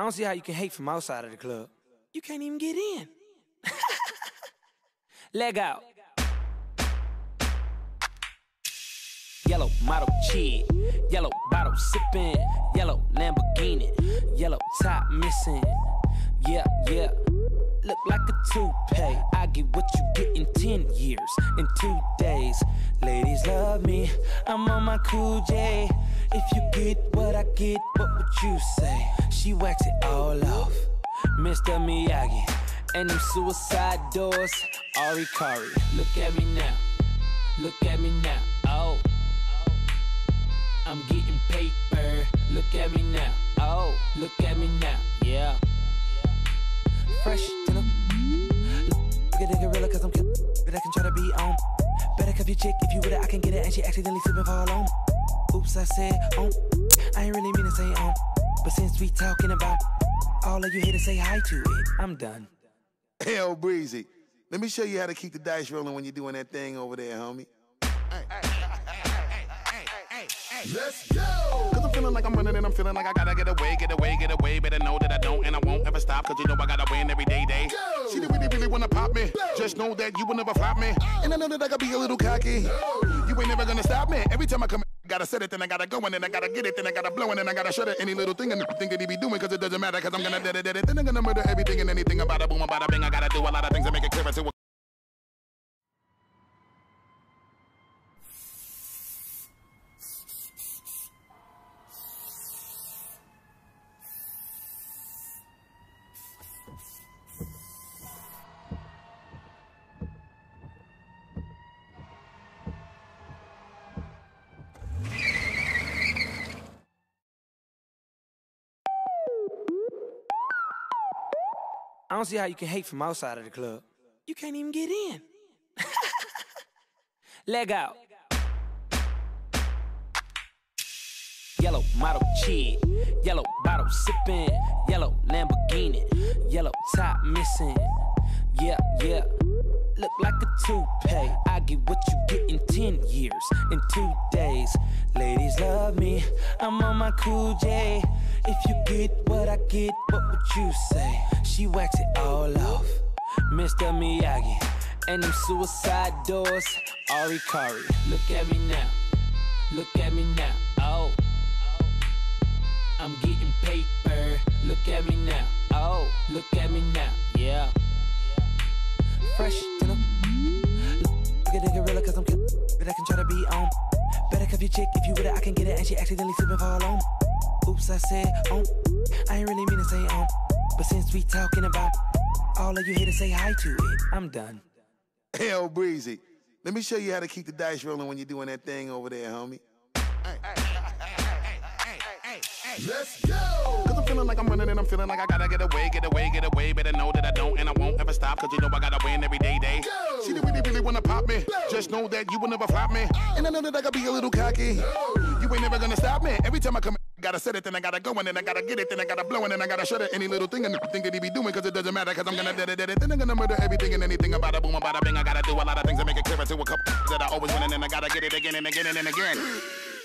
don't see how you can hate from outside of the club. You can't even get in. Leg out. Yellow model cheat, yellow bottle sipping, yellow Lamborghini, yellow top missing. Yeah, yeah. Look like a toupee. I get what you get in 10 years, in two days. Ladies love me, I'm on my cool J. If you get what I get, what would you say? She wax it all off, Mr. Miyagi. And them suicide doors, Ari Kari. Look at me now, look at me now, oh. I'm getting paper, look at me now, oh. Look at me now, yeah. Fresh the Look at the gorilla cause I'm good But I can try to be on Better cuff your chick if you with it I can get it and she accidentally slip and fall on Oops I said on I ain't really mean to say on But since we talking about All of you here to say hi to it I'm done Hell breezy Let me show you how to keep the dice rolling when you're doing that thing over there homie Let's go! Cause I'm feeling like I'm running and I'm feeling like I gotta get away, get away, get away. Better know that I don't and I won't ever stop. Cause you know I gotta win every day, day. Go. She really, really wanna pop me. Go. Just know that you will never flop me. Oh. And I know that I gotta be a little cocky. No. You ain't never gonna stop me. Every time I come Gotta set it, then I gotta go, and then I gotta get it, then I gotta blow, and then I gotta shut it. Any little thing and thing that he be doing, cause it doesn't matter, cause I'm gonna it, dead it. Then I'm gonna murder everything and anything about a boom, about a bing. I gotta do a lot of things to make it clear to a don't see how you can hate from outside of the club. You can't even get in. Leg out. Yellow model cheat, yellow bottle sipping, yellow Lamborghini, yellow top missing. Yeah, yeah. Look like a toupee. I get what you get in 10 years, in two days. Ladies love me, I'm on my cool J. What I get, what would you say? She wax it all off, Mr. Miyagi. And them suicide doors, Ari Kari. Look at me now, look at me now, oh. I'm getting paper, look at me now, oh. Look at me now, yeah. Fresh the Look at the gorilla cause I'm good, but I can try to be on. Better cuff your chick if you with it, I can get it and she accidentally slip and fall on. Oops, I said on. I ain't really mean to say on. But since we talking about all of you here to say hi to it, I'm done. Hell breezy. Let me show you how to keep the dice rolling when you're doing that thing over there, homie. Let's go! Cause I'm feeling like I'm running and I'm feeling like I gotta get away, get away, get away. Better know that I don't and I won't ever stop. Cause you know I gotta win every day, day. Go. She really, really wanna pop me. Go. Just know that you will never flop me. Oh. And I know that I gotta be a little cocky. No. You ain't never gonna stop me. Every time I come Gotta set it, then I gotta go, and then I gotta get it, then I gotta blow, and then I gotta shut it. Any little thing and thing that he be doing, cause it doesn't matter, cause I'm gonna dead it, dead it. Then I'm gonna murder everything and anything about a boom, about a bing. I gotta do a lot of things to make it clearer to a couple that I always win, and then I gotta get it again and again and again.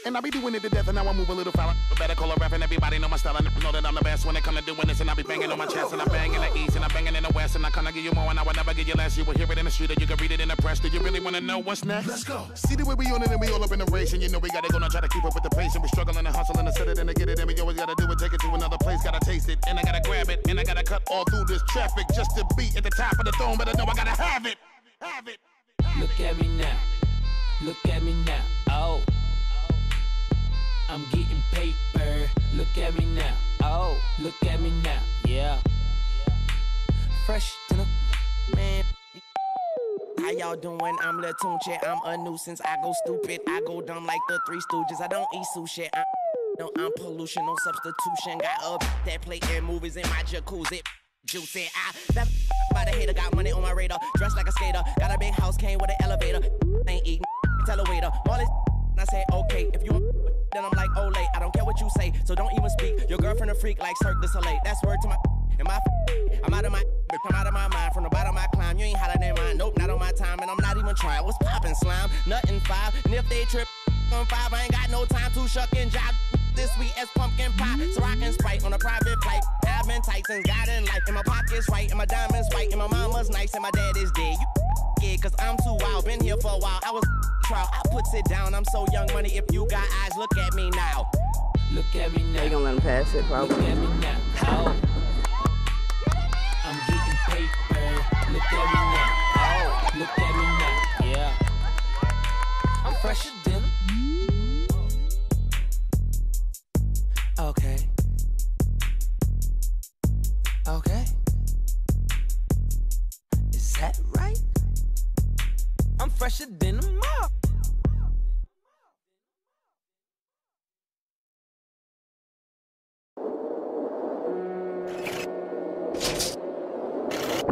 And I be doing it to death, and now I move a little foul. Better call a rap, and everybody know my style. I know that I'm the best when it come to doing this, and I be banging on my chest, and I bang in the east, and I banging in the west, and I kinda give you more, and I will never give you less. You will hear it in the street, or you can read it in the press. Do you really wanna know what's next? Let's go. See the way we on it, and we all up in the race, and you know we gotta go now try to keep up with the pace, and we struggling and hustling to set it and to get it, and we always gotta do it, take it to another place, gotta taste it, and I gotta grab it, and I gotta cut all through this traffic just to be at the top of the throne. But I know I gotta have it, have it. Look at me now, look at me now, oh. I'm getting paper. Look at me now. Oh, look at me now. Yeah. Fresh to the man. How y'all doing? I'm Lil Tunechi. I'm a nuisance. I go stupid. I go dumb like the Three Stooges. I don't eat sushi. I no, I'm pollution, no substitution. Got up that plate and movies in my jacuzzi. Juicy. I that by the hater got money on my radar. Dressed like a skater. Got a big house, came with an elevator. Ain't eating. Tell a waiter. All this. I say okay. If you then I'm like, late. I don't care what you say, so don't even speak. Your girlfriend a freak like Cirque du Soleil. That's word to my. And my I'm out of my I'm out of my mind from the bottom I climb. You ain't hotter than mine. Nope, not on my time, and I'm not even trying. What's poppin' slime? Nothing five. And if they trip on five, I ain't got no time to shuck and jive. This sweet as pumpkin pie. So I can sprite on a private flight. Been tight since God in life. And my pocket's right, and my diamonds white, and my mama's nice, and my dad is dead. You yeah, cause I'm too wild. Been here for a while. I was trial. I puts it down. I'm so young money. If you got eyes, look at me now. Look at me now. They gonna let him pass it, probably. Look at me now. Oh. I'm getting paper. Look at me now. Oh. Look at me now. Yeah. I'm fresher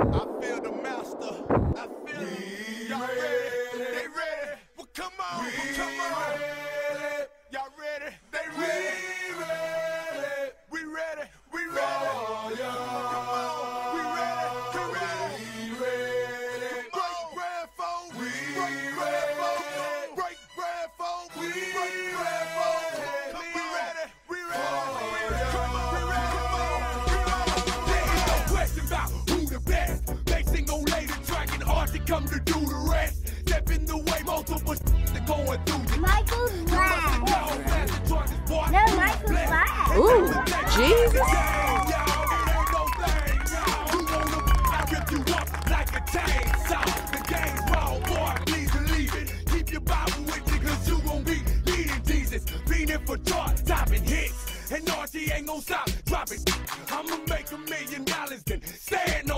I come to do the rest. Step in the way, multiple they're going through. Michael's You must have black. gone past the charges. No, Michael's black. Ooh, Jesus. Y'all, it no thing, y'all. You I rip you up like a chainsaw. The game's raw, boy, please believe it. Keep your Bible with you, cause you gon' be leading Jesus. Fiending for chart, topping hits. And Archie ain't gon' stop dropping. I'ma make a million dollars then stand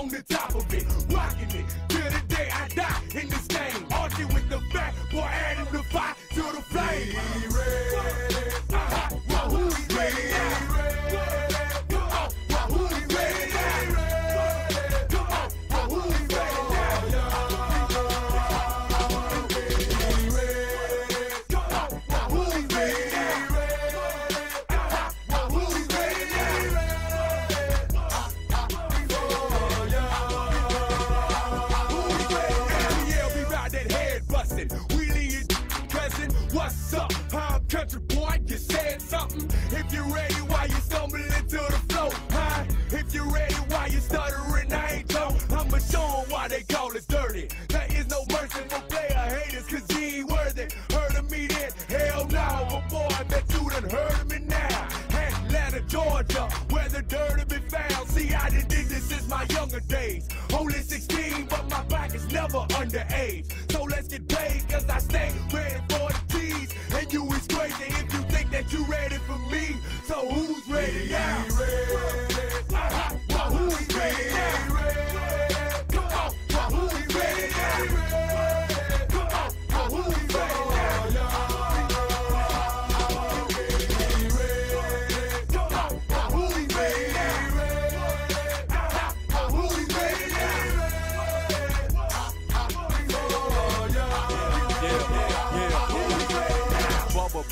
my younger days. Only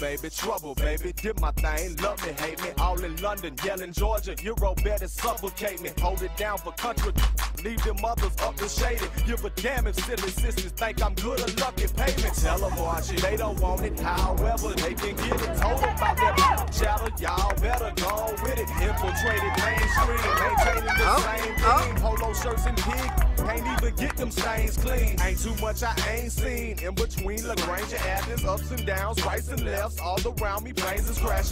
baby, trouble, baby. Did my thing, love me, hate me. All in London, yelling Georgia. Euro better supplicate me. Hold it down for country. Leave them mothers up and shaded. Give a damn if silly sisters think I'm good or lucky. Pay me. Tell them, Archie, they don't want it. However, they can get it. Told about chatter. Y'all better go with it. Infiltrated mainstream. Maintaining the Oh, same oh. thing. Polo shirts and pig. Can't even get them stains clean. Ain't too much I ain't seen. In between LaGrange and Athens, ups and downs, rights and lefts, all around me, planes is crashing.